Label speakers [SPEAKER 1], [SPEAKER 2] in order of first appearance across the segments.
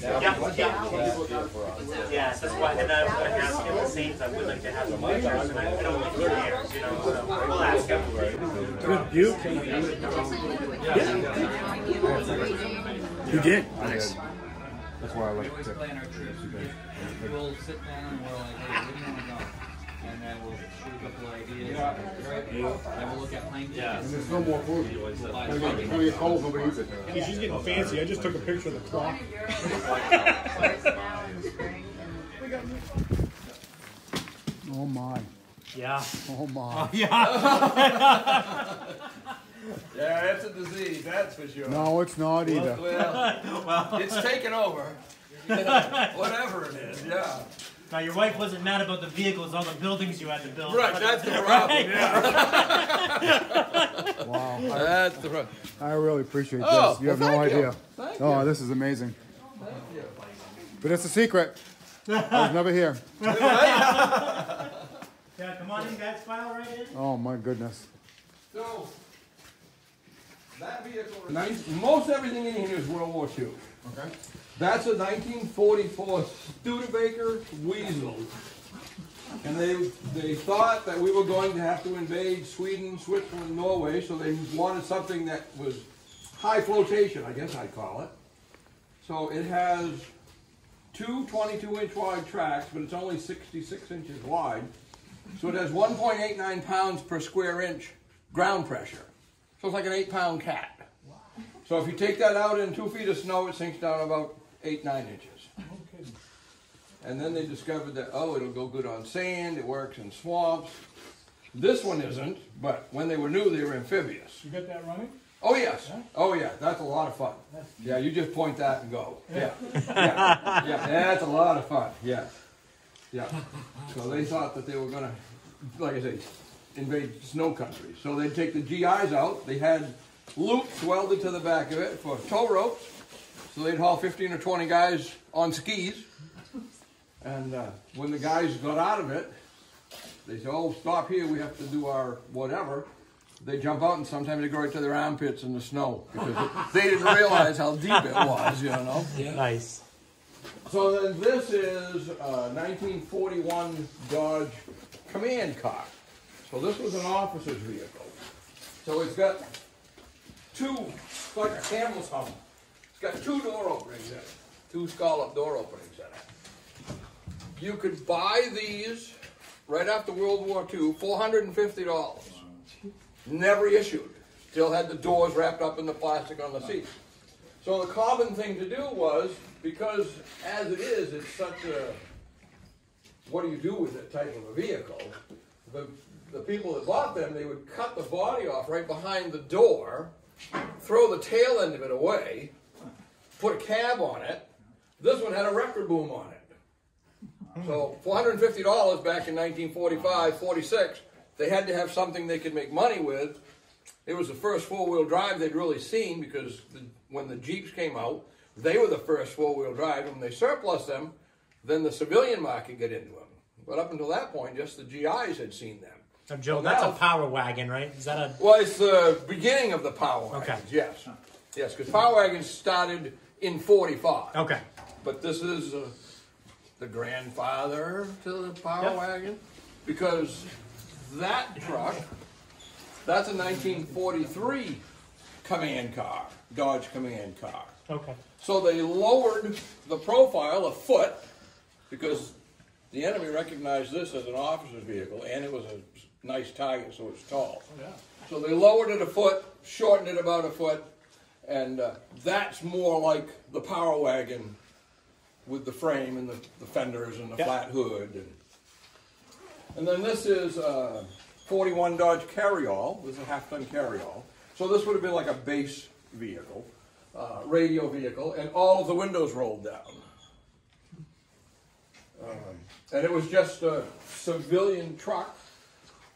[SPEAKER 1] Yeah, yeah, yeah. Yes, that's why. And I was going to ask him the same. I would like to have some pictures, and I, I don't think he cares, you know. So we'll ask him.
[SPEAKER 2] Good view. You did. Nice.
[SPEAKER 3] That's why I like to.
[SPEAKER 4] plan our trips. We'll sit down and we're like, hey, where do you want to go? And then we'll shoot a couple of ideas. Then we'll look at plane tickets.
[SPEAKER 3] And there's no more food.
[SPEAKER 4] We'll buy
[SPEAKER 3] It's gonna get- it's gonna get cold, nobody eats it.
[SPEAKER 2] Yeah, she's getting fancy. I just took a picture of the clock.
[SPEAKER 3] Oh my,
[SPEAKER 1] Yeah.
[SPEAKER 3] oh my.
[SPEAKER 5] Yeah, it's a disease, that's for sure.
[SPEAKER 3] No, it's not either.
[SPEAKER 5] Well, it's taken over. Whatever it is, yeah.
[SPEAKER 1] Now your wife wasn't mad about the vehicles, all the buildings you had to build.
[SPEAKER 5] Right, that's the problem, yeah.
[SPEAKER 3] Wow,
[SPEAKER 5] That's the problem.
[SPEAKER 3] I really appreciate
[SPEAKER 5] Oh,
[SPEAKER 3] this. You have
[SPEAKER 5] well,
[SPEAKER 3] no
[SPEAKER 5] thank you.
[SPEAKER 3] idea.
[SPEAKER 5] Thank
[SPEAKER 3] Oh,
[SPEAKER 5] you.
[SPEAKER 3] this is amazing. But it's a secret. I was never here.
[SPEAKER 1] Yeah, come on in, guys. File right in.
[SPEAKER 3] Oh my goodness.
[SPEAKER 5] So, that vehicle, nice, most everything in here is World War II.
[SPEAKER 3] Okay.
[SPEAKER 5] That's a nineteen forty-four Studebaker Weasel. And they, they thought that we were going to have to invade Sweden, Switzerland, Norway, so they wanted something that was high flotation, I guess I'd call it. So it has two 22 inch wide tracks, but it's only 66 inches wide. So it has 1.89 pounds per square inch ground pressure. So it's like an eight pound cat. So if you take that out in two feet of snow, it sinks down about eight, nine inches. And then they discovered that, oh, it'll go good on sand, it works in swamps. This one isn't, but when they were new, they were amphibious.
[SPEAKER 2] You got that running?
[SPEAKER 5] Oh, yes. Oh, yeah, that's a lot of fun. Yeah, you just point that and go. Yeah. Yeah, yeah, that's a lot of fun, yeah. Yeah. So they thought that they were gonna, like I say, invade snow country. So they'd take the GIs out, they had loops welded to the back of it for tow ropes. So they'd haul fifteen or twenty guys on skis. And uh, when the guys got out of it, they said, oh, stop here, we have to do our whatever. They jump out and sometimes they go right to their armpits in the snow because they didn't realize how deep it was, you know.
[SPEAKER 1] Nice.
[SPEAKER 5] So then this is a 1941 Dodge Command car. So this was an officer's vehicle. So it's got two, like a camel's hump. It's got two door openings in it, two scallop door openings in it. You could buy these right after World War II, $450. Never issued. Still had the doors wrapped up in the plastic on the seat. So the common thing to do was, because as it is, it's such a, what do you do with it type of a vehicle, the, the people that bought them, they would cut the body off right behind the door, throw the tail end of it away, put a cab on it. This one had a record boom on it. So $450 back in 1945, 46, they had to have something they could make money with. It was the first four-wheel drive they'd really seen because the, when the Jeeps came out, they were the first four-wheel drive. And when they surplus them, then the civilian market got into them. But up until that point, just the GIs had seen them.
[SPEAKER 1] So Joe,
[SPEAKER 5] Well,
[SPEAKER 1] that's
[SPEAKER 5] now-
[SPEAKER 1] a power wagon, right? Is that a
[SPEAKER 5] Well, it's the beginning of the power wagons,
[SPEAKER 1] Okay.
[SPEAKER 5] yes. Yes, because power wagons started in 45.
[SPEAKER 1] okay?
[SPEAKER 5] But this is uh, the grandfather to the power
[SPEAKER 1] Yep.
[SPEAKER 5] wagon because that truck, That's a 1943 command car, Dodge command car.
[SPEAKER 2] Okay.
[SPEAKER 5] So they lowered the profile a foot because the enemy recognized this as an officer's vehicle and it was a nice target, so it's tall. Yeah. So they lowered it a foot, shortened it about a foot, and uh, that's more like the Power Wagon with the frame and the, the fenders and the
[SPEAKER 2] Yep.
[SPEAKER 5] flat hood. And, and then this is uh, 41 Dodge Carryall. This is a half-ton carryall. So this would have been like a base vehicle, uh, radio vehicle, and all of the windows rolled down. Um, and it was just a civilian truck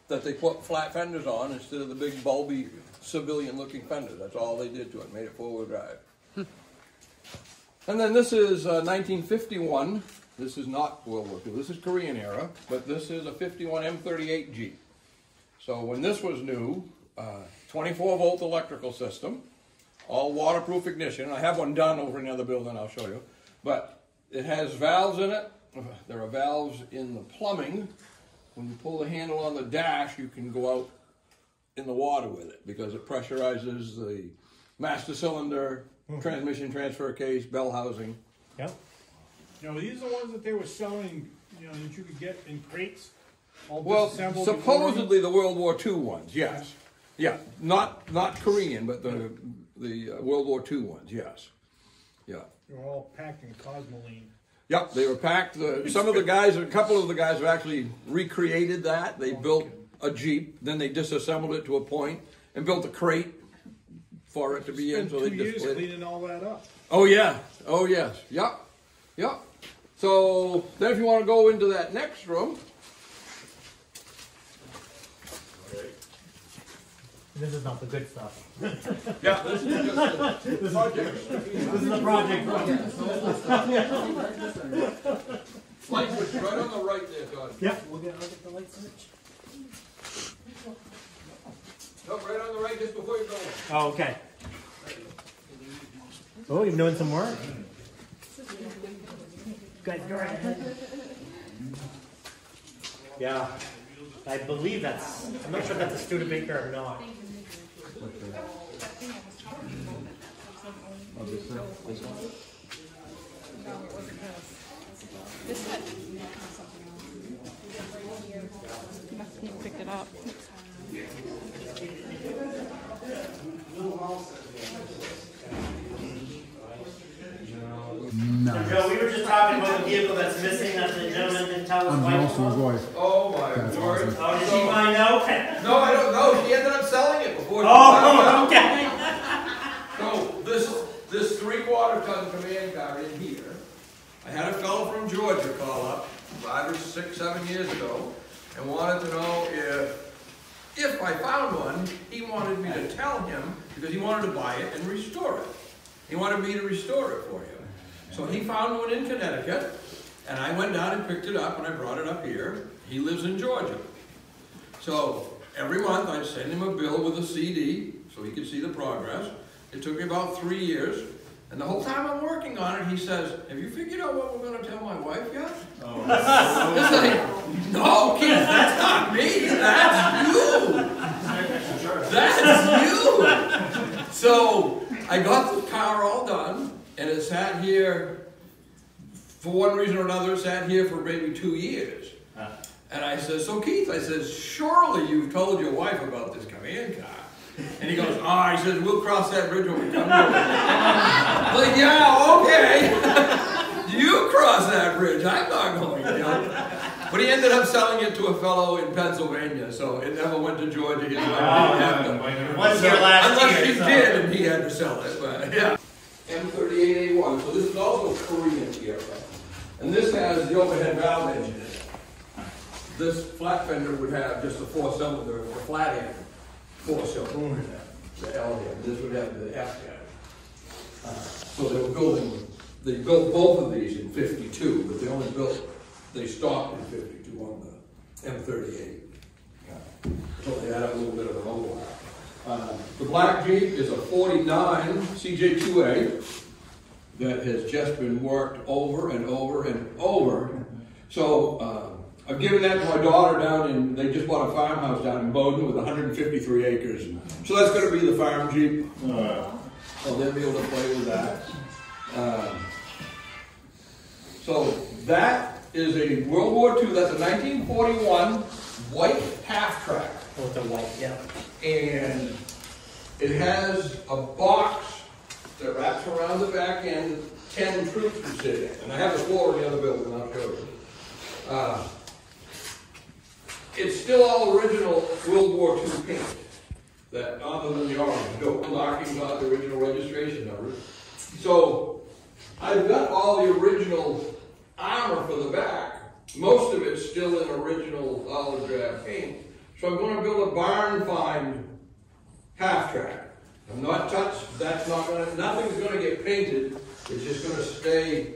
[SPEAKER 5] that they put flat fenders on instead of the big bulby civilian-looking fender. That's all they did to it, made it four-wheel drive. And then this is uh, 1951. This is not World War II. This is Korean era, but this is a 51 M38 Jeep. So when this was new, uh, 24 volt electrical system, all waterproof ignition. I have one done over in the other building. I'll show you. But it has valves in it. There are valves in the plumbing. When you pull the handle on the dash, you can go out in the water with it because it pressurizes the master cylinder, transmission transfer case, bell housing.
[SPEAKER 2] Yep. You know, these are the ones that they were selling, you know, that you could get in crates, all
[SPEAKER 5] Well, supposedly the World War II ones, yes. Yeah, not not Korean, but the the uh, World War II ones, yes. Yeah.
[SPEAKER 2] They were all packed in Cosmoline.
[SPEAKER 5] Yep, they were packed. The, some of the guys, a couple of the guys have actually recreated that. They built a Jeep, then they disassembled it to a point and built a crate for it to be in.
[SPEAKER 2] Spent
[SPEAKER 5] So they
[SPEAKER 2] two years
[SPEAKER 5] displayed.
[SPEAKER 2] cleaning all that up.
[SPEAKER 5] Oh yeah, oh yes, yep, yep. So then, if you want to go into that next room,
[SPEAKER 6] This is not the good stuff.
[SPEAKER 5] yeah, this is just the project.
[SPEAKER 6] This is the project.
[SPEAKER 5] Light switch right on the right there, Todd.
[SPEAKER 6] Yep. We'll get, I'll get the light switch.
[SPEAKER 5] No, right on the right, just before you go. in.
[SPEAKER 6] Oh, okay. Oh, you're doing some work. Good, go right ahead. Yeah, I believe that's, I'm not sure if that's a Studebaker or not.
[SPEAKER 7] You picked it up.
[SPEAKER 6] Joe, we were just talking about the vehicle that's missing that the gentleman didn't tell his
[SPEAKER 3] I'm
[SPEAKER 6] wife
[SPEAKER 3] Nelson's
[SPEAKER 6] about.
[SPEAKER 3] wife.
[SPEAKER 5] Oh my
[SPEAKER 3] That's
[SPEAKER 5] word.
[SPEAKER 3] awesome.
[SPEAKER 6] Oh, did she find out?
[SPEAKER 5] No, I don't know. She ended up selling it before. she oh, found
[SPEAKER 6] Oh,
[SPEAKER 5] out.
[SPEAKER 6] okay.
[SPEAKER 5] So this this three quarter ton command car in here, I had a fellow from Georgia call up five or six, seven years ago and wanted to know if if I found one, he wanted me to tell him because he wanted to buy it and restore it. He wanted me to restore it for him. So he found one in Connecticut, and I went down and picked it up and I brought it up here. He lives in Georgia. So every month I'd send him a bill with a CD so he could see the progress. It took me about three years. And the whole time I'm working on it, he says, Have you figured out what we're going to tell my wife yet? Oh. it's like, No, Keith, that's not me. That's you. That's you. So I got the car all done, and it sat here, for one reason or another, sat here for maybe two years. And I said, so Keith, I said, surely you've told your wife about this command car. And he goes, oh, he says, we'll cross that bridge when we come to it. I'm like, yeah, okay. you cross that bridge, I'm not going to. But he ended up selling it to a fellow in Pennsylvania, so it never went to Georgia. His wife didn't have to-
[SPEAKER 6] oh, It last
[SPEAKER 5] Unless
[SPEAKER 6] year,
[SPEAKER 5] she
[SPEAKER 6] so-
[SPEAKER 5] did and he had to sell it, but yeah. M38A1, so this is also Korean era. And this has the overhead valve engine in it. This flat fender would have just a four cylinder, or flat end, four cylinder, the L head. This would have the F head. Uh, So they were building, they built both of these in fifty-two, but they only built, they stopped in fifty-two on the M thirty-eight. So they had a little bit of an overlap. Uh, The black Jeep is a forty-nine CJ2A that has just been worked over and over and over. So, uh, I've given that to my daughter down in, they just bought a farmhouse down in Bowdoin with hundred and fifty-three acres. So that's gonna be the farm Jeep. So they'll be able to play with that. Um, So that is a World War II, that's a nineteen forty-one white half-track.
[SPEAKER 6] With the white, yeah.
[SPEAKER 5] And it has a box that wraps around the back end, ten troops can sit in. And I have a floor in the other building, I'll show you. Uh, It's still all original World War II paint, that, other than the orange, no markings on the original registration number. So, I've got all the original armor for the back, most of it's still in original olive drab paint. So I'm gonna build a barn find half track. I'm not touched, that's not gonna, nothing's gonna get painted, it's just gonna stay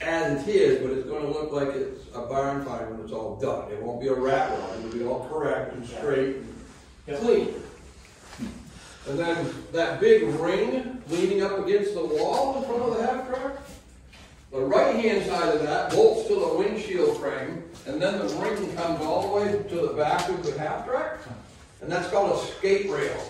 [SPEAKER 5] as it is, but it's gonna look like it's a barn find when it's all done. It won't be a rat rod, it'll be all correct and straight and clean. And then that big ring leaning up against the wall in front of the half track, the right-hand side of that bolts to the windshield frame, and then the ring comes all the way to the back of the half track, and that's called a skate rail.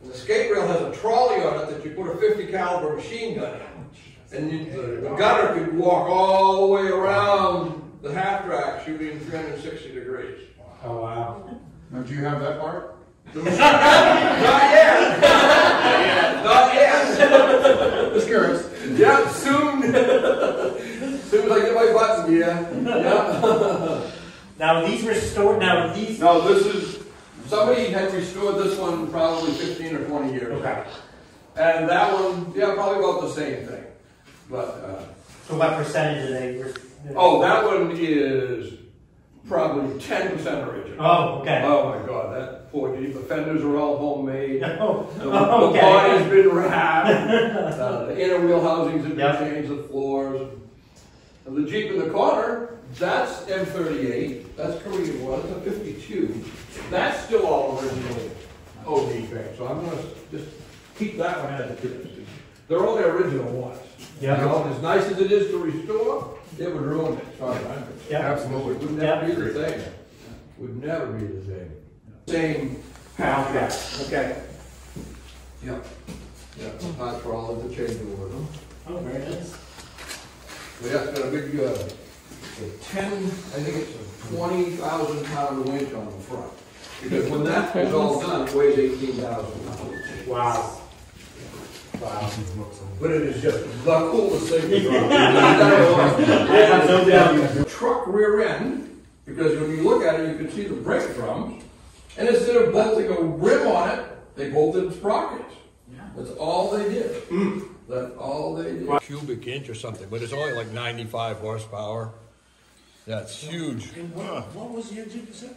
[SPEAKER 5] And the skate rail has a trolley on it that you put a 50 caliber machine gun in. And you, the, the gunner could walk all the way around the half track shooting 360 degrees.
[SPEAKER 3] Oh, wow. Now, do you have that part?
[SPEAKER 5] Not yet! Not yet!
[SPEAKER 3] Just curious.
[SPEAKER 5] Yep, soon. soon as I get my button, yeah. Yep.
[SPEAKER 6] Now, these restored, now, these,
[SPEAKER 5] No, this is, somebody had restored this one probably 15 or 20 years ago.
[SPEAKER 6] okay.
[SPEAKER 5] And that one, yeah, probably about the same thing. But, uh,
[SPEAKER 6] So what percentage are they?
[SPEAKER 5] oh, that one is probably 10% original.
[SPEAKER 6] Oh, okay.
[SPEAKER 5] Oh my God, that poor Jeep. The fenders are all homemade.
[SPEAKER 6] Oh,
[SPEAKER 5] The, the
[SPEAKER 6] okay.
[SPEAKER 5] body's been wrapped. Uh, the inner wheel housings have been changed, the floors. And the Jeep in the corner, that's M38. That's Korean one. It's a 52. That's still all original OD paint. So I'm gonna just keep that one as it is. They're all the original ones.
[SPEAKER 6] Yeah.
[SPEAKER 5] You know, as nice as it is to restore, it would ruin it. as far as I'm concerned.
[SPEAKER 6] Yeah.
[SPEAKER 3] Absolutely.
[SPEAKER 5] It Would never be the same. Would never be the same. Same half track.
[SPEAKER 6] Okay.
[SPEAKER 5] Yep. Yep, hot for all of the changeover, huh?
[SPEAKER 6] Oh, very nice.
[SPEAKER 5] We have got a big, uh, a ten, I think it's a twenty thousand pound winch on the front. Because when that is all done, it weighs eighteen thousand pounds.
[SPEAKER 6] Wow. Wow.
[SPEAKER 5] But it is just the coolest thing to drive.
[SPEAKER 6] I have no doubt.
[SPEAKER 5] Truck rear end, because when you look at it, you can see the brake drums. And instead of bolting a rim on it, they bolted sprockets. That's all they did. Hmm. That's all they did. Cubic inch or something, but it's only like ninety-five horsepower. That's huge.
[SPEAKER 2] What was the engine you said?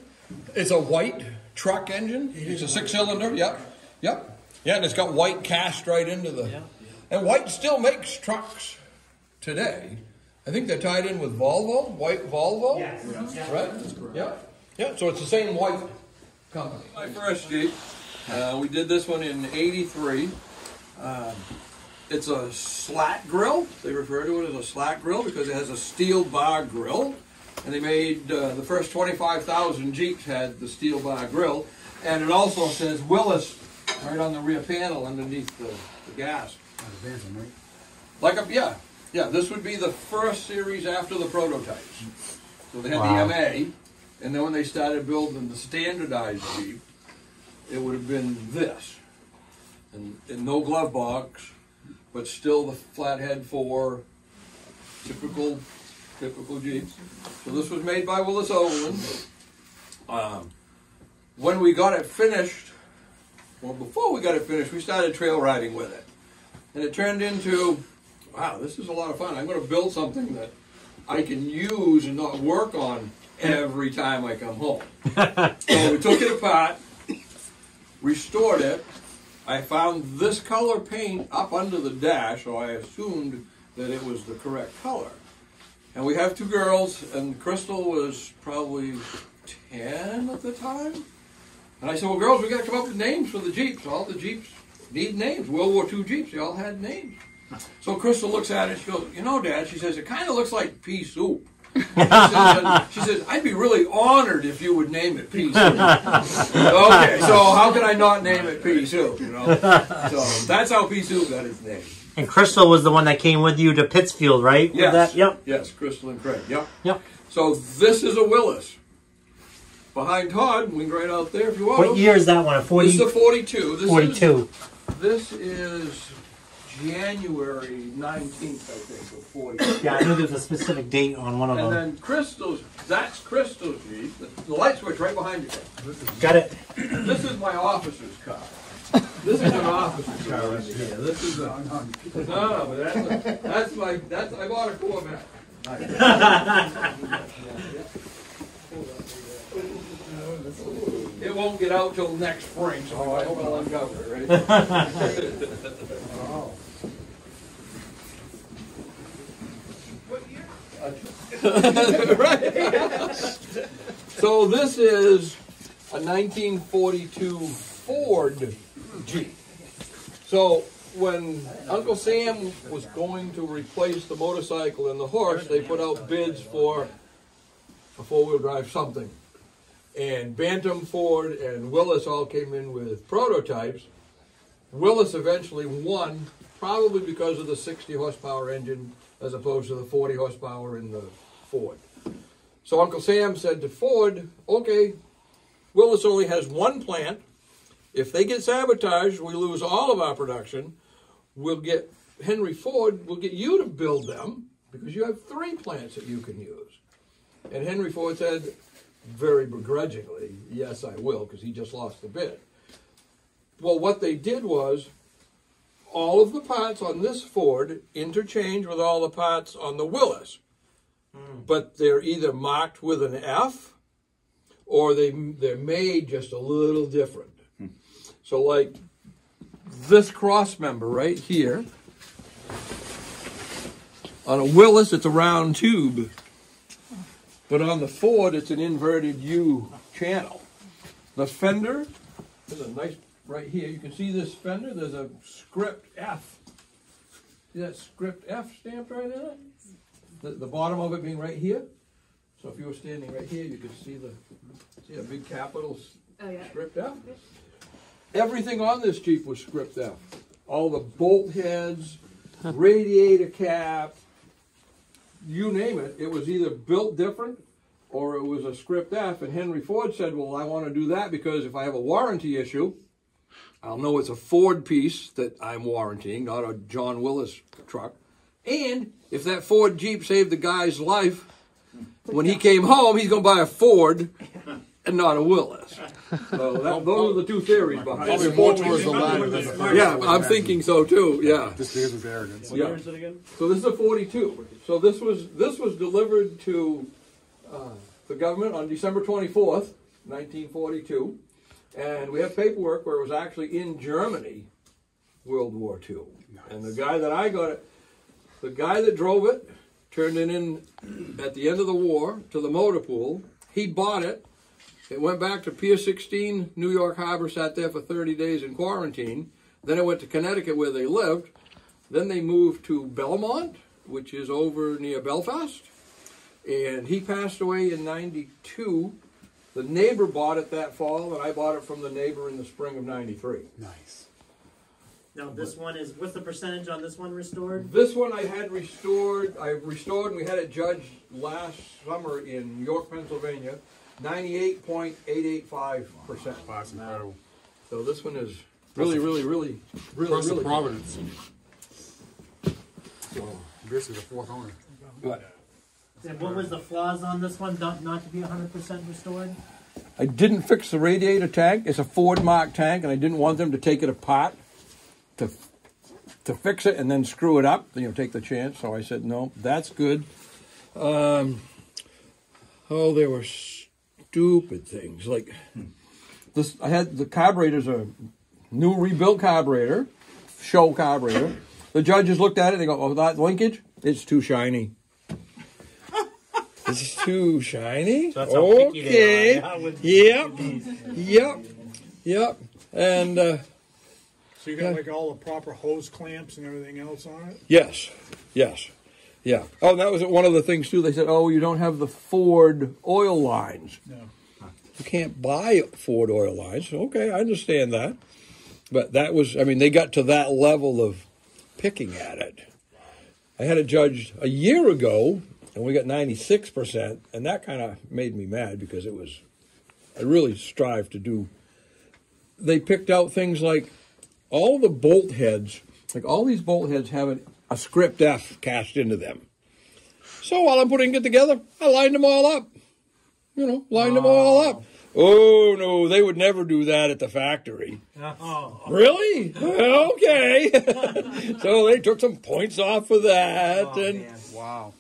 [SPEAKER 5] It's a white truck engine. It's a six-cylinder. Yep, yep. Yeah, and it's got white cast right into the. And White still makes trucks today. I think they're tied in with Volvo, White Volvo.
[SPEAKER 6] Yes. Yeah.
[SPEAKER 5] Right? Yeah. Yeah. So it's the same white company. My first Jeep. Uh, we did this one in '83. Um, it's a slat grill. They refer to it as a slat grill because it has a steel bar grill. And they made uh, the first 25,000 Jeeps had the steel bar grill. And it also says Willys right on the rear panel underneath the, the gas. Like a, yeah, yeah, this would be the first series after the prototypes. So they had
[SPEAKER 6] Wow.
[SPEAKER 5] the MA, and then when they started building the standardized Jeep, it would have been this. And, and no glove box, but still the flathead four, typical, typical Jeeps. So this was made by Willys Overland. Um, when we got it finished, well, before we got it finished, we started trail riding with it. And it turned into, wow, this is a lot of fun. I'm going to build something that I can use and not work on every time I come home. so we took it apart, restored it. I found this color paint up under the dash, so I assumed that it was the correct color. And we have two girls, and Crystal was probably 10 at the time. And I said, well, girls, we got to come up with names for the Jeeps. All the Jeeps need names. World War II Jeeps, they all had names. So Crystal looks at it, she goes, you know, Dad, she says, it kind of looks like pea soup. She says, she says, I'd be really honored if you would name it Pea Soup. okay, so how can I not name it Pea Soup? You know, so that's how Pea Soup got its name.
[SPEAKER 6] And Crystal was the one that came with you to Pittsfield, right?
[SPEAKER 5] Yes.
[SPEAKER 6] that? Yep.
[SPEAKER 5] Yes, Crystal and Craig. Yep.
[SPEAKER 6] Yep.
[SPEAKER 5] So this is a Willys. Behind Todd, we can right out there if you want.
[SPEAKER 6] What year is that one? A
[SPEAKER 5] This is a 42. This
[SPEAKER 6] 42.
[SPEAKER 5] Is, this is January 19th, I think, of 40.
[SPEAKER 6] Yeah, I know there's a specific date on one of
[SPEAKER 5] And
[SPEAKER 6] them.
[SPEAKER 5] And then Crystal's, that's Crystal's Jeep. The, the light switch right behind you.
[SPEAKER 6] Got it.
[SPEAKER 5] This is my officer's car. This is an car right here. This is a, no, no, but that's, a, that's my, that's, I bought a Corvette. It won't get out till next spring, so I hope I'll uncover it, right? right. So this is a 1942 Ford Jeep. So when Uncle Sam was going to replace the motorcycle and the horse, they put out bids for a four-wheel drive something. And Bantam, Ford, and Willys all came in with prototypes. Willys eventually won, probably because of the 60 horsepower engine as opposed to the 40 horsepower in the Ford. So Uncle Sam said to Ford, okay, Willys only has one plant. If they get sabotaged, we lose all of our production. We'll get Henry Ford, we'll get you to build them because you have three plants that you can use. And Henry Ford said, very begrudgingly, yes, I will, because he just lost the bid. Well, what they did was all of the parts on this Ford interchange with all the parts on the Willys. Hmm. But they're either marked with an F or they, they're made just a little different. So, like this cross member right here, on a Willys, it's a round tube. But on the Ford, it's an inverted U channel. The fender, there's a nice, right here, you can see this fender, there's a script F. See that script F stamped right in it? The, the bottom of it being right here. So if you were standing right here, you could see the, see a big capital
[SPEAKER 7] Oh, yeah.
[SPEAKER 5] script F? Everything on this Jeep was script F. All the bolt heads, radiator cap, you name it, it was either built different or it was a script F. And Henry Ford said, Well, I want to do that because if I have a warranty issue, I'll know it's a Ford piece that I'm warranting, not a John Willys truck. And if that Ford Jeep saved the guy's life, when he came home, he's going to buy a Ford and not a Willys. So that, those are the two theories behind
[SPEAKER 3] Probably
[SPEAKER 5] it.
[SPEAKER 3] more towards the latter than the first.
[SPEAKER 5] Yeah, I'm thinking so too. Yeah.
[SPEAKER 3] Just because of arrogance.
[SPEAKER 5] Yeah. So this is a 42. So this was this was delivered to uh, the government on December 24th, 1942, and we have paperwork where it was actually in Germany, World War II. And the guy that I got it, the guy that drove it, turned it in at the end of the war to the motor pool. He bought it. It went back to Pier 16, New York Harbor, sat there for 30 days in quarantine. Then it went to Connecticut where they lived. Then they moved to Belmont, which is over near Belfast. And he passed away in 92. The neighbor bought it that fall, and I bought it from the neighbor in the spring of 93.
[SPEAKER 3] Nice.
[SPEAKER 6] Now, this one is, what's the percentage on this one restored?
[SPEAKER 5] This one I had restored, I restored, and we had it judged last summer in York, Pennsylvania, 98.885%.
[SPEAKER 3] That's incredible.
[SPEAKER 5] So this one is really, really, really, really,
[SPEAKER 3] Across the
[SPEAKER 5] really.
[SPEAKER 3] Providence. So, basically the fourth owner.
[SPEAKER 5] Good.
[SPEAKER 6] And what was the flaws on this one, not, not to be hundred percent restored?
[SPEAKER 5] I didn't fix the radiator tank. It's a Ford Mark tank, and I didn't want them to take it apart to to fix it and then screw it up. You know, take the chance. So I said, no, that's good. Um, oh, there were stupid things like this. I had the carburetor's a new rebuilt carburetor, show carburetor. The judges looked at it. They go, "Oh, that linkage, it's too shiny." This is too shiny.
[SPEAKER 6] So that's how picky
[SPEAKER 5] okay.
[SPEAKER 6] they are, yeah,
[SPEAKER 5] Yep. Yep. Yep. And uh,
[SPEAKER 2] So you got like all the proper hose clamps and everything else on it?
[SPEAKER 5] yes, yes. Yeah. Oh, that was one of the things too. They said, "Oh, you don't have the Ford oil lines.
[SPEAKER 2] No.
[SPEAKER 5] You can't buy Ford oil lines." Okay, I understand that, but that was, I mean, they got to that level of picking at it. I had it judged a year ago, and we got ninety six percent, and that kind of made me mad because it was. I really strive to do. They picked out things like all the bolt heads, like all these bolt heads have an, a script F cast into them. So while I'm putting it together, I lined them all up. You know, lined them all up. Oh. oh no, they would never do that at the factory.
[SPEAKER 6] Oh.
[SPEAKER 5] Really? okay. so they took some points off for that,
[SPEAKER 6] Oh,
[SPEAKER 5] and
[SPEAKER 6] man.
[SPEAKER 3] Wow.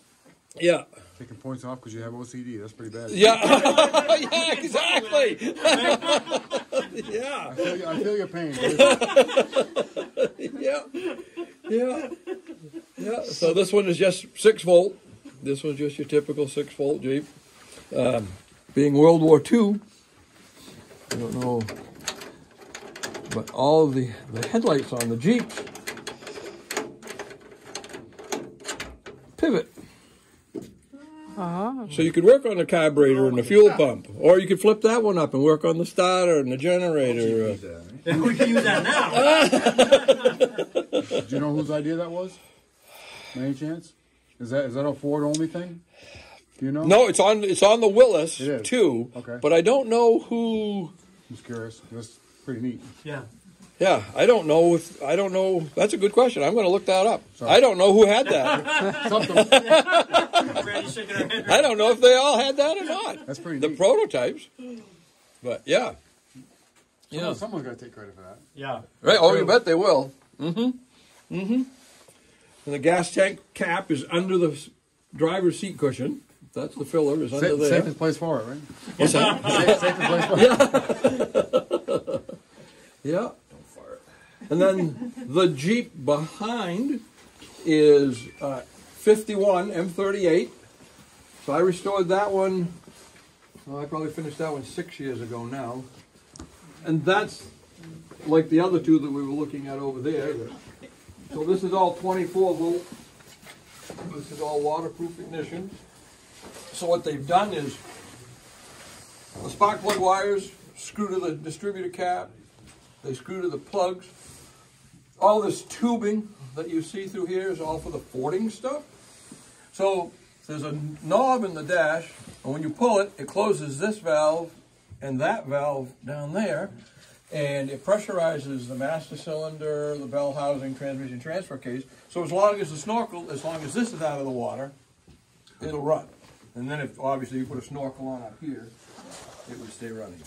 [SPEAKER 5] yeah,
[SPEAKER 3] Taking points off because you have OCD. That's pretty bad.
[SPEAKER 5] yeah, yeah, exactly. yeah.
[SPEAKER 3] I feel, your- I feel your pain.
[SPEAKER 5] yeah, yeah, yeah. So this one is just six volt. This one's just your typical six volt Jeep. Um, being World War II, I don't know, but all of the the headlights on the Jeeps So you could work on the carburetor and the fuel pump, or you could flip that one up and work on the starter and the generator. Uh,
[SPEAKER 6] we can use that now.
[SPEAKER 3] Do you know whose idea that was? By any chance? Is that is that a Ford only thing? Do you know?
[SPEAKER 5] No, it's on it's on the
[SPEAKER 3] Willys
[SPEAKER 5] too.
[SPEAKER 3] Okay.
[SPEAKER 5] But I don't know who.
[SPEAKER 3] I'm just curious. That's pretty neat.
[SPEAKER 6] Yeah.
[SPEAKER 5] Yeah, I don't know if I don't know. That's a good question. I'm going to look that up.
[SPEAKER 3] Sorry.
[SPEAKER 5] I don't know who had that.
[SPEAKER 3] Something.
[SPEAKER 6] Randy's shaking her head.
[SPEAKER 5] I don't know if they all had that or not.
[SPEAKER 3] That's pretty
[SPEAKER 5] The
[SPEAKER 3] neat.
[SPEAKER 5] prototypes. But yeah.
[SPEAKER 3] Yeah.
[SPEAKER 5] Yeah.
[SPEAKER 3] Someone's got to take credit for that.
[SPEAKER 6] Yeah.
[SPEAKER 5] Right. Oh, you bet they will. Mm-hmm. Mm-hmm. And the gas tank cap is under the driver's seat cushion. That's the filler is under
[SPEAKER 3] Safe,
[SPEAKER 5] there.
[SPEAKER 3] safest place for it, right?
[SPEAKER 5] What's that?
[SPEAKER 3] Safe, safest place for it.
[SPEAKER 5] Yeah. Yeah. And then the Jeep behind is uh, 51 M38. So I restored that one. Well, I probably finished that one six years ago now. And that's like the other two that we were looking at over there. So this is all 24 volt. This is all waterproof ignition. So what they've done is the spark plug wires screw to the distributor cap. They screw to the plugs. All this tubing that you see through here is all for the fording stuff. So there's a knob in the dash, and when you pull it, it closes this valve and that valve down there, and it pressurizes the master cylinder, the bell housing, transmission transfer case. So as long as the snorkel, as long as this is out of the water, it'll run. And then if obviously you put a snorkel on up here, it would stay running.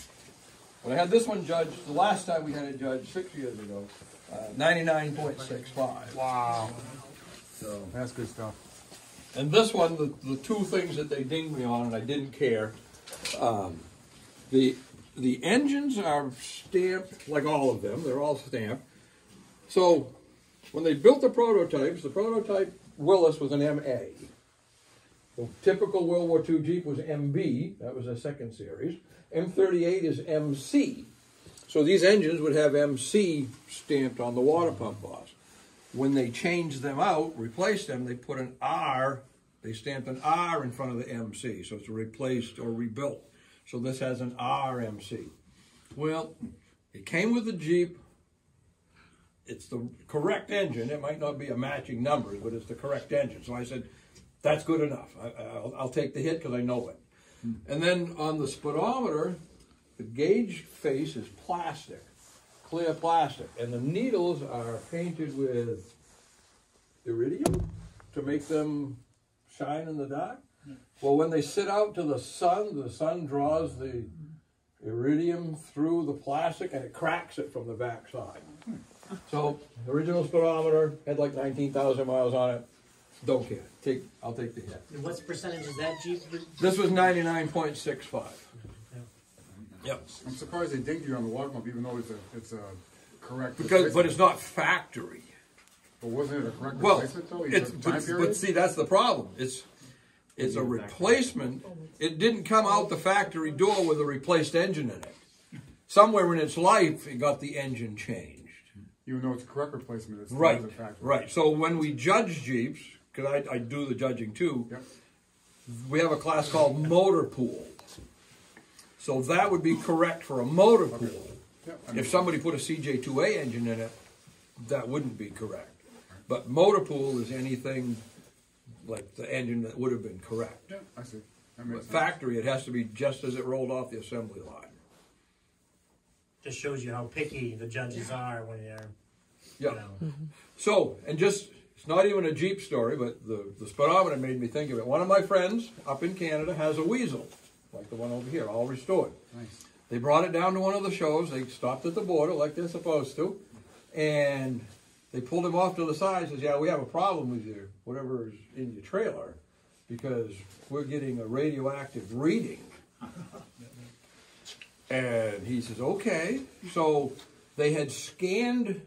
[SPEAKER 5] But I had this one judged, the last time we had it judged, six years ago, uh, ninety-nine point six five.
[SPEAKER 3] Wow.
[SPEAKER 5] So,
[SPEAKER 3] That's good stuff.
[SPEAKER 5] and this one, the, the two things that they dinged me on, and I didn't care, um, the, the engines are stamped, like all of them, they're all stamped. So, when they built the prototypes, the prototype Willys was an MA. The typical World War II Jeep was MB, that was a second series. M38 is MC. So these engines would have MC stamped on the water pump boss. When they changed them out, replaced them, they put an R, they stamped an R in front of the MC. So it's replaced or rebuilt. So this has an RMC. Well, it came with the Jeep. It's the correct engine. It might not be a matching number, but it's the correct engine. So I said, that's good enough. I, I'll, I'll take the hit because I know it. Hmm. And then on the speedometer, the gauge face is plastic, clear plastic, and the needles are painted with iridium to make them shine in the dark. Well, when they sit out to the sun, the sun draws the iridium through the plastic and it cracks it from the back side. Hmm. So, original speedometer had like 19,000 miles on it. Don't care. Take, I'll take the hit.
[SPEAKER 6] And what's the percentage is that Jeep?
[SPEAKER 5] This was 99.65. Yep.
[SPEAKER 3] I'm surprised they dinged you on the water pump, even though it's a it's a correct.
[SPEAKER 5] Because, but it's not factory.
[SPEAKER 3] But wasn't it a correct
[SPEAKER 5] Well,
[SPEAKER 3] replacement though? You
[SPEAKER 5] it's,
[SPEAKER 3] took time
[SPEAKER 5] but,
[SPEAKER 3] period?
[SPEAKER 5] but see, that's the problem. It's, it's a replacement. It didn't come out the factory door with a replaced engine in it. Somewhere in its life, it got the engine changed.
[SPEAKER 3] even though it's a correct replacement, it's
[SPEAKER 5] Right,
[SPEAKER 3] not a factory.
[SPEAKER 5] right. So when we judge Jeeps, because I, I do the judging too.
[SPEAKER 3] Yep.
[SPEAKER 5] We have a class called motor pool. So that would be correct for a motor pool.
[SPEAKER 3] Yep, I mean-
[SPEAKER 5] If somebody put a CJ two A engine in it, that wouldn't be correct. But motor pool is anything like the engine that would have been correct.
[SPEAKER 3] Yeah, I see. That
[SPEAKER 5] But
[SPEAKER 3] makes sense.
[SPEAKER 5] factory, it has to be just as it rolled off the assembly line.
[SPEAKER 6] Just shows you how picky the judges are when they're, you
[SPEAKER 5] Yeah.
[SPEAKER 6] know. Mm-hmm.
[SPEAKER 5] So, and just, it's not even a Jeep story, but the, the speedometer made me think of it. One of my friends up in Canada has a weasel, like the one over here, all restored.
[SPEAKER 3] Nice.
[SPEAKER 5] They brought it down to one of the shows. They stopped at the border like they're supposed to, and they pulled him off to the side. and Says, "Yeah, we have a problem with your whatever is in your trailer, because we're getting a radioactive reading." And he says, "Okay." So they had scanned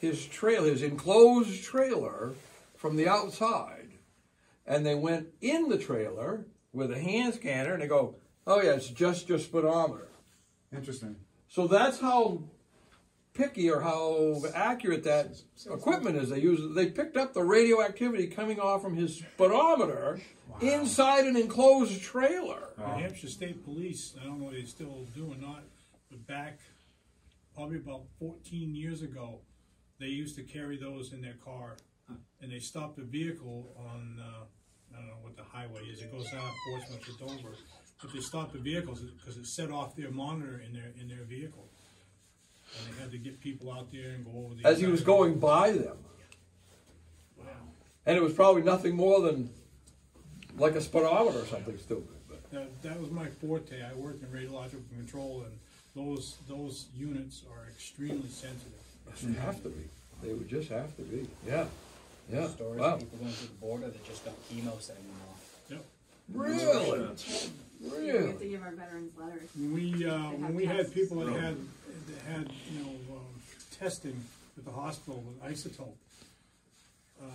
[SPEAKER 5] his trailer, his enclosed trailer, from the outside, and they went in the trailer with a hand scanner, and they go, "Oh yeah, it's just your speedometer."
[SPEAKER 3] Interesting.
[SPEAKER 5] So that's how picky or how accurate that equipment is. They use they picked up the radioactivity coming off from his speedometer inside an enclosed trailer.
[SPEAKER 2] New Hampshire State Police, I don't know if they still do or not, but back probably about fourteen years ago, they used to carry those in their car. And they stopped a vehicle on, uh, I don't know what the highway is, it goes out of Portsmouth to Dover. But they stopped the vehicles because it set off their monitor in their, in their vehicle. And they had to get people out there and go over the.
[SPEAKER 5] As he was going by them.
[SPEAKER 2] Wow.
[SPEAKER 5] And it was probably nothing more than like a speedometer or something stupid. But
[SPEAKER 2] That, that was my forte. I worked in radiological control and those, those units are extremely sensitive.
[SPEAKER 5] they have to be. They would just have to be. Yeah. Yeah.
[SPEAKER 4] Stories
[SPEAKER 5] Wow.
[SPEAKER 4] of people going through the border that just got chemo setting them off.
[SPEAKER 2] Yep.
[SPEAKER 5] Really?
[SPEAKER 7] We have to give our veterans letters.
[SPEAKER 2] When we, uh,
[SPEAKER 7] They
[SPEAKER 2] when
[SPEAKER 7] have
[SPEAKER 2] we had
[SPEAKER 7] tests.
[SPEAKER 2] people that had, that had, you know, um, testing at the hospital with isotope, uh,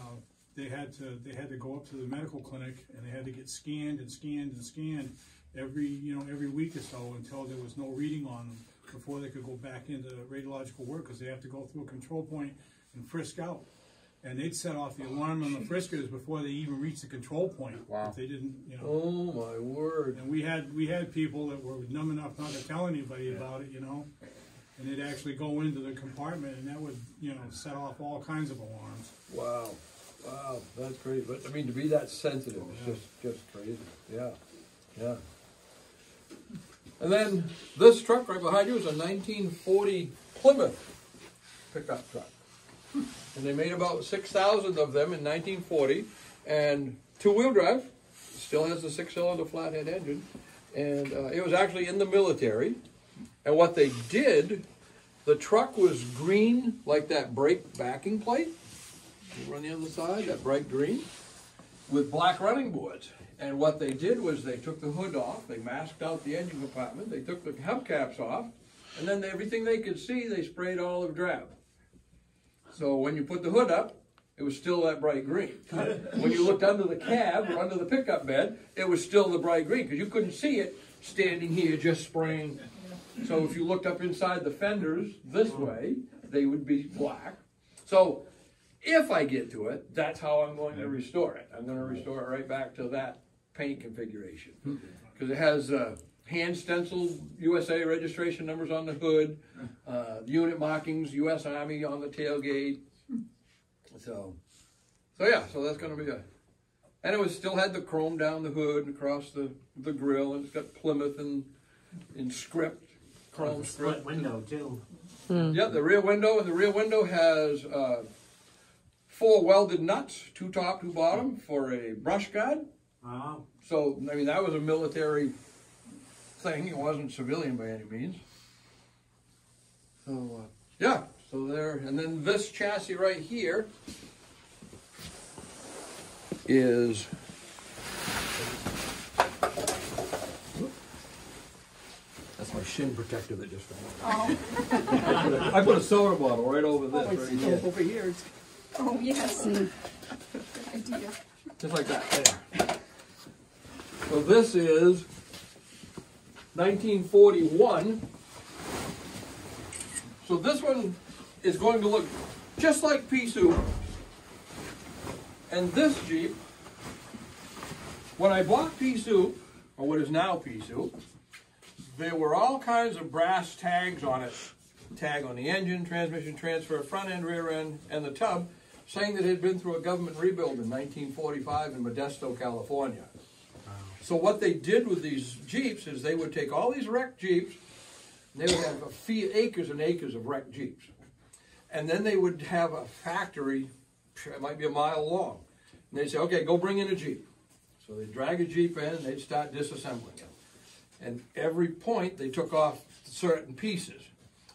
[SPEAKER 2] they had to, they had to go up to the medical clinic and they had to get scanned and scanned and scanned every, you know, every week or so until there was no reading on them before they could go back into radiological work, because they have to go through a control point and frisk out. And they'd set off the alarm on the oh, friskers before they even reached the control point.
[SPEAKER 3] Wow.
[SPEAKER 2] If they didn't, you know.
[SPEAKER 5] Oh my word.
[SPEAKER 2] And we had, we had people that were numb enough not to tell anybody about it, you know? And they'd actually go into the compartment and that would, you know, set off all kinds of alarms.
[SPEAKER 5] Wow, wow, that's crazy. But I mean, to be that sensitive is just just crazy. Yeah, yeah. And then this truck right behind you is a 1940 Plymouth pickup truck, and they made about 6,000 of them in 1940, and two-wheel drive. Still has the six-cylinder flathead engine, and uh, it was actually in the military. And what they did, the truck was green like that brake backing plate over on the other side, that bright green, with black running boards. And what they did was they took the hood off, they masked out the engine compartment, they took the hubcaps off, and then everything they could see, they sprayed olive drab. So when you put the hood up, it was still that bright green. when you looked under the cab or under the pickup bed, it was still the bright green because you couldn't see it standing here just spraying. So if you looked up inside the fenders this way, they would be black. So if I get to it, that's how I'm going to restore it. I'm going to restore it right back to that paint configuration because it has uh, hand stenciled USA registration numbers on the hood, uh, unit markings, U.S. Army on the tailgate. So, so yeah, so that's going to be a, and it was still had the chrome down the hood and across the the grill, and it's got Plymouth in in script, chrome
[SPEAKER 6] Split
[SPEAKER 5] script.
[SPEAKER 6] window too.
[SPEAKER 5] Yeah, the rear window, and the rear window has uh, four welded nuts, two top, two bottom, for a brush guard.
[SPEAKER 6] Wow.
[SPEAKER 5] So, I mean, that was a military thing. It wasn't civilian by any means. So, uh, yeah, so there, and then this chassis right here is. That's my shin protector that just fell off. I put a soda bottle right over this, right here.
[SPEAKER 2] Over here,
[SPEAKER 7] Oh, yes. Good idea.
[SPEAKER 5] Just like that, there. So this is nineteen forty-one. So this one is going to look just like soup. And this Jeep, when I bought Soup, or what is now Soup, there were all kinds of brass tags on it. Tag on the engine, transmission transfer, front end, rear end, and the tub, saying that it had been through a government rebuild in 1945 in Modesto, California. So what they did with these Jeeps is they would take all these wrecked Jeeps, they would have a fee, acres and acres of wrecked Jeeps. And then they would have a factory, it might be a mile long. And they'd say, okay, go bring in a Jeep. So they'd drag a Jeep in and they'd start disassembling it. And every point they took off certain pieces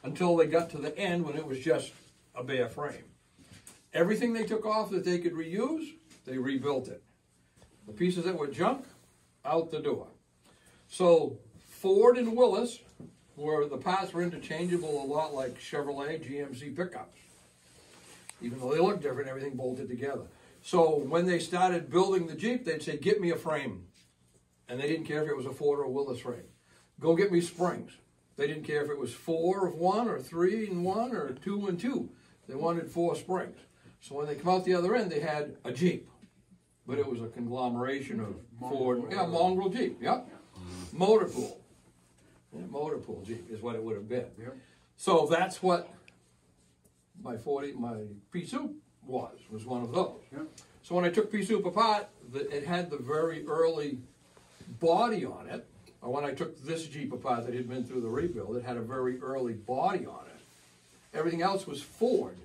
[SPEAKER 5] until they got to the end when it was just a bare frame. Everything they took off that they could reuse, they rebuilt it. The pieces that were junk, out the door. So Ford and Willys, where the parts were interchangeable a lot like Chevrolet, GMC pickups. Even though they look different, everything bolted together. So when they started building the Jeep, they'd say, get me a frame. And they didn't care if it was a Ford or a Willys frame. Go get me springs. They didn't care if it was four of one or three and one or two and two. They wanted four springs. So when they come out the other end, they had a Jeep. But it was a conglomeration of Ford, yeah, mongrel Jeep, yep. Motor pool. Yeah, motor pool Jeep is what it would have been.
[SPEAKER 3] Yep.
[SPEAKER 5] So that's what my forty, my pea soup was, was one of those.
[SPEAKER 3] Yep.
[SPEAKER 5] So when I took pea soup apart, the, it had the very early body on it. Or when I took this Jeep apart that had been through the rebuild, it had a very early body on it. Everything else was Ford.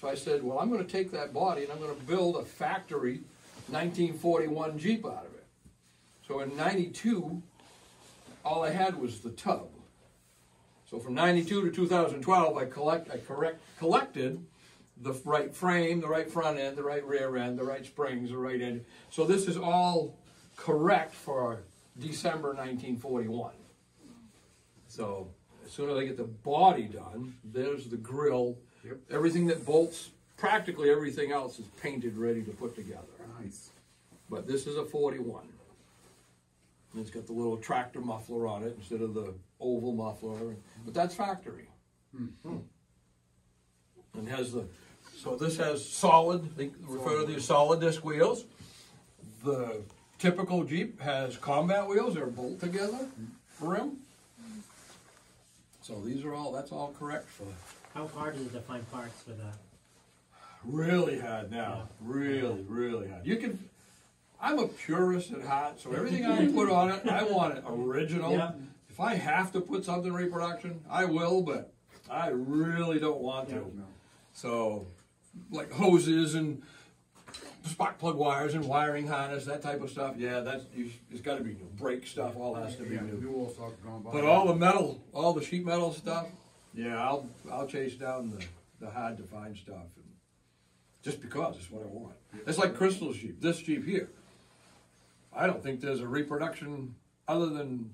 [SPEAKER 5] So I said, well, I'm gonna take that body and I'm gonna build a factory nineteen forty-one Jeep out of it. So in ninety-two, all I had was the tub. So from ninety-two to two thousand twelve, I collect, I correct, collected the right frame, the right front end, the right rear end, the right springs, the right end. So this is all correct for December nineteen forty-one. So as soon as I get the body done, there's the grill.
[SPEAKER 3] Yep.
[SPEAKER 5] Everything that bolts, practically everything else is painted, ready to put together.
[SPEAKER 3] Nice.
[SPEAKER 5] But this is a forty-one. And it's got the little tractor muffler on it instead of the oval muffler, but that's factory. Hmm. Hmm. And has the, so this has solid, they refer to these solid disc wheels. The typical Jeep has combat wheels, they're bolt together, rim. So these are all, that's all correct for,
[SPEAKER 6] How hard is it to find parts for that?
[SPEAKER 5] Really hard now, really, really hard. You can, I'm a purist at heart, so everything I put on it, I want it original.
[SPEAKER 6] Yeah.
[SPEAKER 5] If I have to put something in reproduction, I will, but I really don't want to.
[SPEAKER 3] No.
[SPEAKER 5] So, like hoses and spark plug wires and wiring harness, that type of stuff, yeah, that's, you- it's gotta be new. Brake stuff, all has to be
[SPEAKER 3] Yeah,
[SPEAKER 5] new.
[SPEAKER 3] new all stuff gone by.
[SPEAKER 5] But all the metal, all the sheet metal stuff, yeah, I'll, I'll chase down the, the hard to find stuff. And- Just because it's what I want. It's like Crystal's Jeep, this Jeep here. I don't think there's a reproduction, other than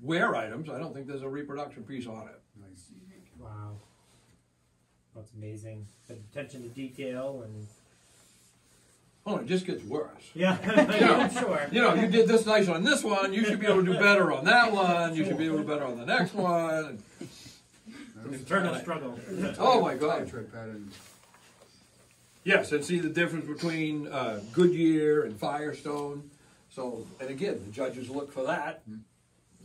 [SPEAKER 5] wear items, I don't think there's a reproduction piece on it.
[SPEAKER 3] Nice.
[SPEAKER 6] Wow. That's amazing. The attention to detail and.
[SPEAKER 5] Oh, it just gets worse.
[SPEAKER 6] Yeah, I'm sure.
[SPEAKER 5] You know, you did this nice on this one, you should be able to do better on that one, you should be able to do better on the next one.
[SPEAKER 6] Eternal struggle.
[SPEAKER 5] Oh my
[SPEAKER 3] Tire
[SPEAKER 5] God.
[SPEAKER 3] tread pattern.
[SPEAKER 5] Yes, and see the difference between uh, Goodyear and Firestone. So, and again, the judges look for that.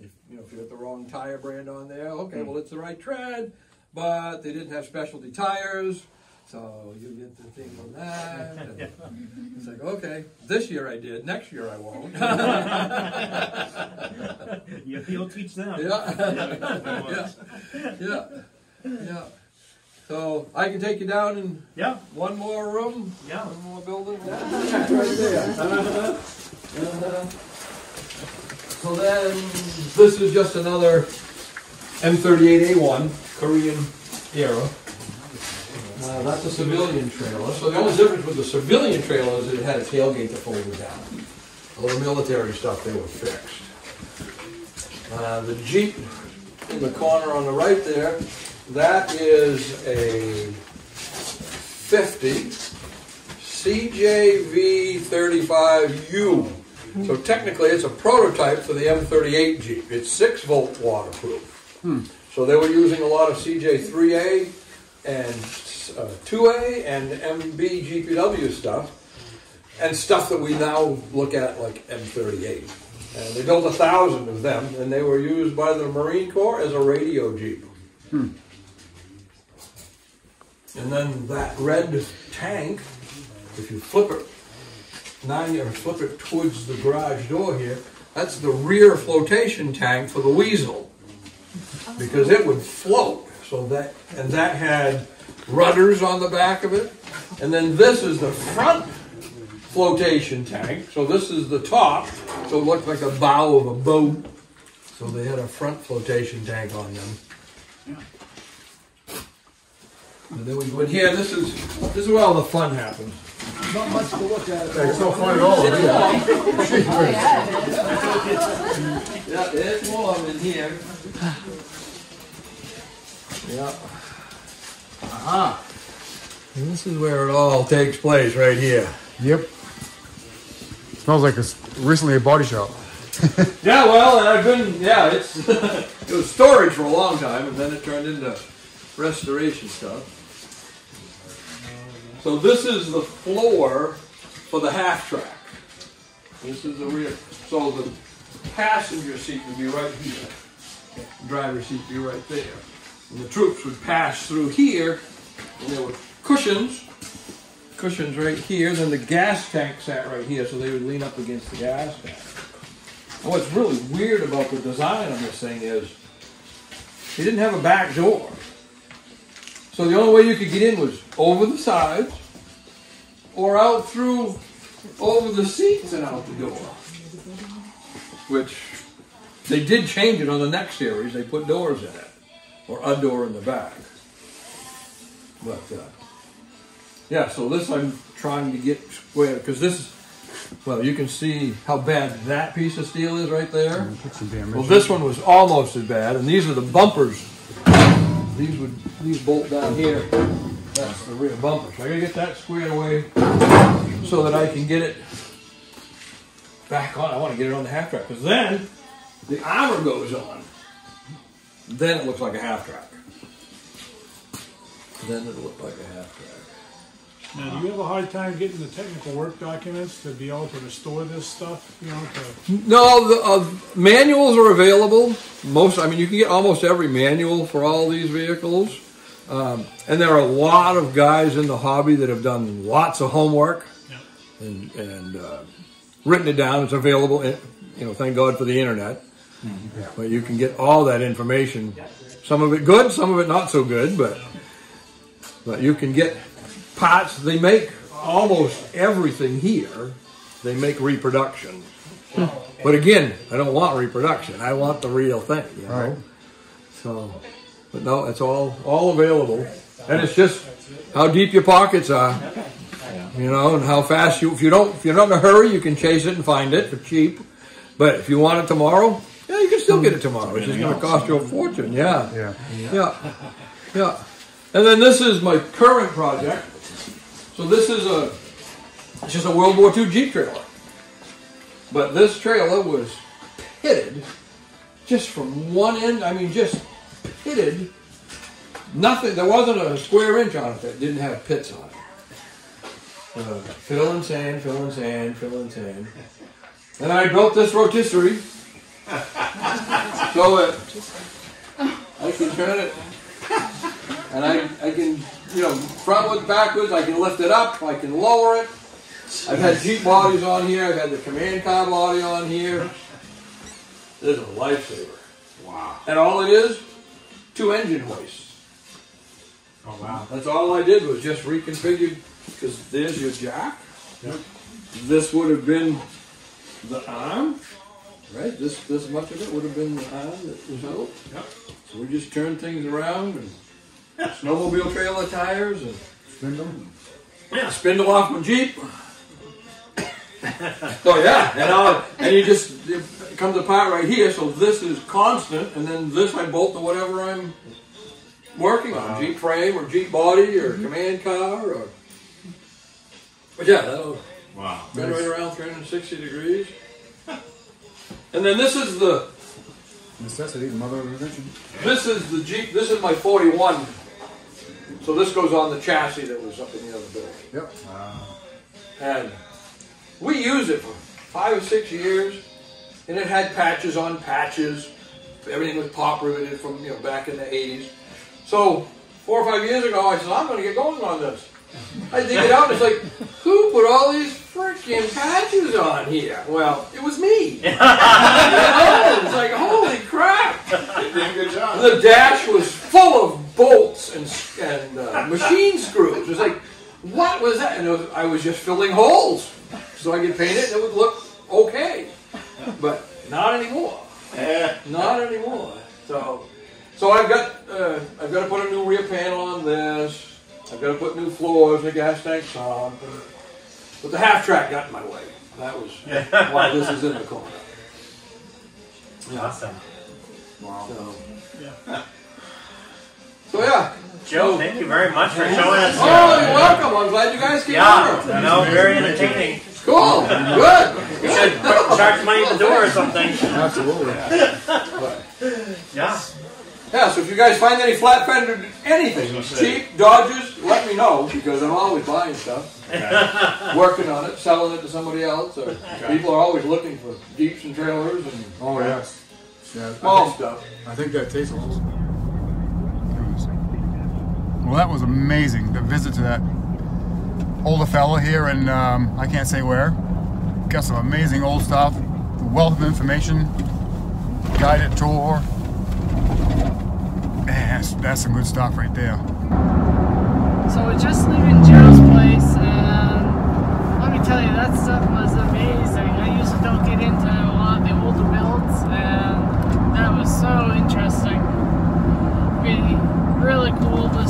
[SPEAKER 5] If you know, if you got the wrong tire brand on there, okay, well it's the right tread, but they didn't have specialty tires, so you get the thing on that. and it's like, okay, this year I did, next year I won't.
[SPEAKER 6] You, you'll teach them.
[SPEAKER 5] yeah, yeah, yeah. So I can take you down in
[SPEAKER 6] Yeah.
[SPEAKER 5] one more room,
[SPEAKER 6] Yeah.
[SPEAKER 5] one more building. Right there. So then, this is just another M38A1 Korean era. Uh, that's a civilian trailer. So the only difference with the civilian trailer is that it had a tailgate that folded down. All the military stuff, they were fixed. Uh, the Jeep in the corner on the right there, that is a 50 CJV 35U. So technically, it's a prototype for the M38 Jeep. It's 6 volt waterproof. So they were using a lot of CJ3A and uh, 2A and MB GPW stuff. and stuff that we now look at like M38. And they built a thousand of them, and they were used by the Marine Corps as a radio jeep. And then that red tank, if you flip it nine or flip it towards the garage door here, that's the rear flotation tank for the Weasel. Because it would float. So that and that had rudders on the back of it. And then this is the front flotation tank. So this is the top. So it looked like the bow of a boat. So they had a front flotation tank on them. And then we go in here. This is this is where all the fun happens. Not much to look at.
[SPEAKER 3] It's no fun at all.
[SPEAKER 5] Yeah, it's warm in here. Yeah.
[SPEAKER 3] Aha.
[SPEAKER 5] And this is where it all takes place, right here.
[SPEAKER 3] Yep. Smells like it's recently a body shop.
[SPEAKER 5] Yeah, well, and I've been, yeah, it's, it was storage for a long time, and then it turned into restoration stuff. So this is the floor for the half track. This is the rear, so the passenger seat would be right here. Driver's seat would be right there. And the troops would pass through here, and there were cushions, cushions right here, then the gas tank sat right here, so they would lean up against the gas tank. And what's really weird about the design of this thing is it didn't have a back door. So the only way you could get in was over the sides or out through over the seats and out the door. Which they did change it on the next series. They put doors in it or a door in the back. But uh, yeah, so this I'm trying to get square because this is well, you can see how bad that piece of steel is right there.
[SPEAKER 3] Took some damage.
[SPEAKER 5] Well, this one was almost as bad, and these are the bumpers. These would these bolt down here. That's the rear bumper. So I gotta get that squared away so that I can get it back on. I want to get it on the half track because then the armor goes on. Then it looks like a half track. Then it'll look like a half track.
[SPEAKER 2] Now, do you have a hard time getting the technical work documents to be able to restore this stuff, you know, to,
[SPEAKER 5] No, the uh, manuals are available. Most, I mean, you can get almost every manual for all these vehicles. Um, and there are a lot of guys in the hobby that have done lots of homework
[SPEAKER 2] Yeah.
[SPEAKER 5] and, and uh, written it down. It's available, in, you know, thank God for the internet. But you can get all that information. Some of it good, some of it not so good, but but you can get parts. They make almost everything here. They make reproduction. But again, I don't want reproduction. I want the real thing. You know?
[SPEAKER 3] Right.
[SPEAKER 5] So, but no, it's all all available, and it's just how deep your pockets are. You know, and how fast you. If you don't, if you're not in a hurry, you can chase it and find it for cheap. But if you want it tomorrow, yeah, you can still get it tomorrow. It's just going to cost you a fortune. Yeah.
[SPEAKER 3] Yeah.
[SPEAKER 5] Yeah, yeah. And then this is my current project. So this is a, it's just a World War II Jeep trailer. But this trailer was pitted just from one end, I mean just pitted. Nothing, there wasn't a square inch on it that didn't have pits on it. Uh, fill and sand, fill and sand, fill and sand. And I built this rotisserie. so it, I can turn it and I, I can, you know, frontwards, backwards, I can lift it up, I can lower it. I've had Jeep bodies on here, I've had the command car body on here. This is a lifesaver.
[SPEAKER 3] Wow.
[SPEAKER 5] And all it is, two engine hoists.
[SPEAKER 3] Oh wow.
[SPEAKER 5] That's all I did was just reconfigured, because there's your jack.
[SPEAKER 3] Yep.
[SPEAKER 5] This would have been the arm, right? This this much of it would have been the arm that was out.
[SPEAKER 3] Yep.
[SPEAKER 5] So we just turned things around and snowmobile trailer tires and
[SPEAKER 3] Spindle.
[SPEAKER 5] yeah, spindle off my Jeep. so yeah, and uh, and you just it comes apart right here. So this is constant, and then this I bolt to whatever I'm working on, Jeep frame or Jeep body or command car or. But yeah, that'll
[SPEAKER 3] Wow.
[SPEAKER 5] been right around 360 degrees. And then this is the
[SPEAKER 3] Necessity, the mother of invention.
[SPEAKER 5] this is the Jeep. This is my 41. So this goes on the chassis that was up in the other building.
[SPEAKER 3] Yep.
[SPEAKER 5] And we used it for five or six years, and it had patches on patches. Everything was pop riveted from you know back in the '80s. So four or five years ago, I said I'm going to get going on this. I dig it out, and it's like, who put all these freaking patches on here? Well, it was me. You know, it's like, holy crap!
[SPEAKER 3] You're doing a good job.
[SPEAKER 5] The dash was full of bolts and, and uh, machine screws. It was like, what was that? And it was, I was just filling holes so I could paint it and it would look okay. But not anymore. Not anymore. So, so I've got uh, I've got to put a new rear panel on this. I've got to put new floors, the gas tanks on. But the half track got in my way. That was why this is in the corner.
[SPEAKER 6] Awesome.
[SPEAKER 5] So, so yeah.
[SPEAKER 6] Joe, thank you very much for showing us.
[SPEAKER 5] Oh, you're welcome. I'm glad you guys came
[SPEAKER 6] Yeah,
[SPEAKER 5] over.
[SPEAKER 6] I know, very entertaining.
[SPEAKER 5] Cool. Good.
[SPEAKER 6] You should charge money at the door or something.
[SPEAKER 3] Absolutely.
[SPEAKER 6] Yeah.
[SPEAKER 5] Yeah, so if you guys find any flat fender anything, cheap, Dodgers, let me know because I'm always buying stuff. Working on it, selling it to somebody else. Or people are always looking for Jeeps and trailers and
[SPEAKER 3] Oh yes. Yeah. I think,
[SPEAKER 5] stuff.
[SPEAKER 3] I think that tastes awesome. Well, that was amazing. The visit to that older fella here, and um, I can't say where. Got some amazing old stuff. Wealth of information. Guided tour. Man, that's, that's some good stuff right there.
[SPEAKER 8] So we're just leaving Joe's place, and let me tell you, that stuff was amazing. I usually don't get into a lot of the older builds, and that was so interesting. Be really cool to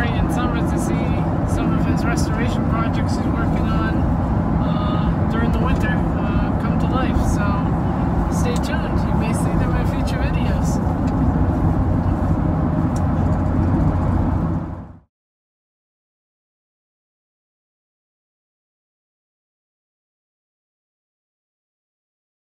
[SPEAKER 8] in summers to see some of his restoration projects he's working on uh, during the winter uh, come to life. So stay tuned.